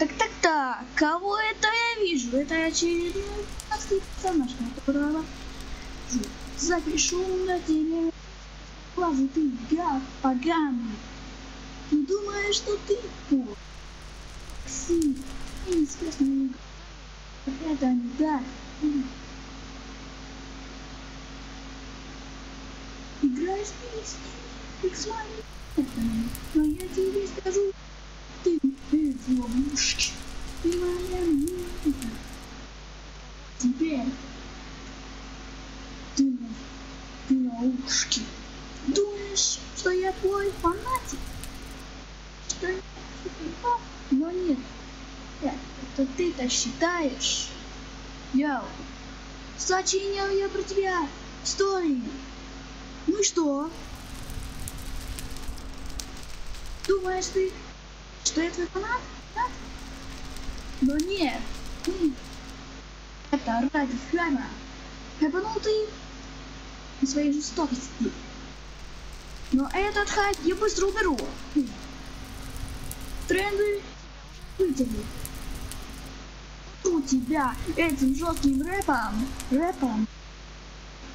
Так, так, так, кого это я вижу? Это очередной персонаж, которого запишу на тебе глаза, ты гад поганый. Ты думаешь, что ты по? Си, неизвестный это не так. Играешь ты с Иксмани, но я тебе скажу, ловушки. Ты моя милая. Теперь ты, ты ловушки. Думаешь, что я твой фанатик? Что я но нет. Это ты-то считаешь. Йоу, сочинил я про тебя истории. Ну и что? Думаешь ты, что я твой фанат? Да? Но нет. Это ради храма. Ты на своей жестокости. Но этот хайп я быстро уберу. Тренды вытяни. У тебя этим жестким рэпом, рэпом.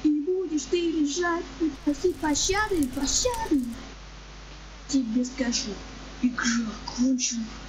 И будешь ты лежать и просить пощады, пощады. Тебе скажу, игра кончена.